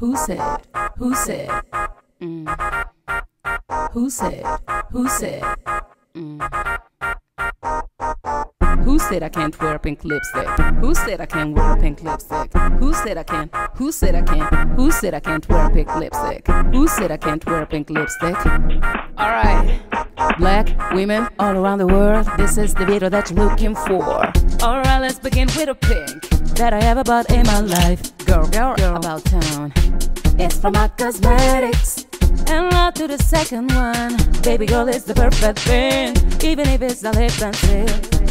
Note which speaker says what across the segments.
Speaker 1: Who said? Who said? Mm. Who said? Who said? Mm. Who said I can't wear pink lipstick? Who said I can't wear pink lipstick? Who said I can? not Who said I can't? Who said I can't wear pink lipstick? Who said I can't wear pink lipstick? Alright. Black women all around the world, this is the video that you're looking for. Alright, let's begin with a pink that I ever bought in my life. Girl, girl, girl. about town. It's from my cosmetics. And now to the second one. Baby girl, it's the perfect thing. Even if it's a lip pencil.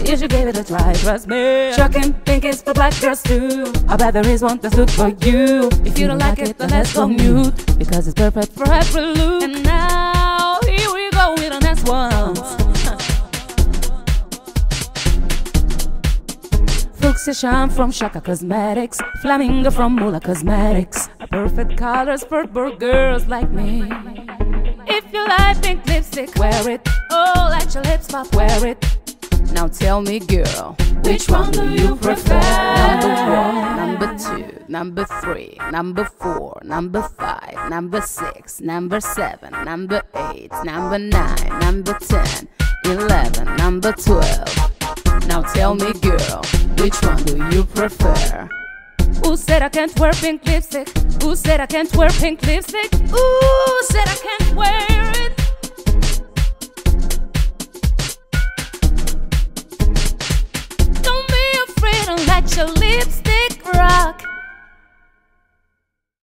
Speaker 1: You should give it a try, trust me. Shocking, pink is for black girls too. I bet there is one that's good for you. If you don't like it, then let's go mute. Because it's perfect for every look. And now, here we go with the next one. Fuchsia Charm from Shaka Cosmetics. Flamingo from Mulac Cosmetics. Perfect colors for girls like me. If you like pink lipstick, wear it. Oh, let your lips pop, wear it. Now tell me, girl, which one do you prefer? Number one, number two, number three, number four, number five, number six, number seven, number eight, number nine, number ten, eleven, number twelve. Now tell me, girl, which one do you prefer? Who said I can't wear pink lipstick? Who said I can't wear pink lipstick? Who said I can't wear it? Don't be afraid to let your rock.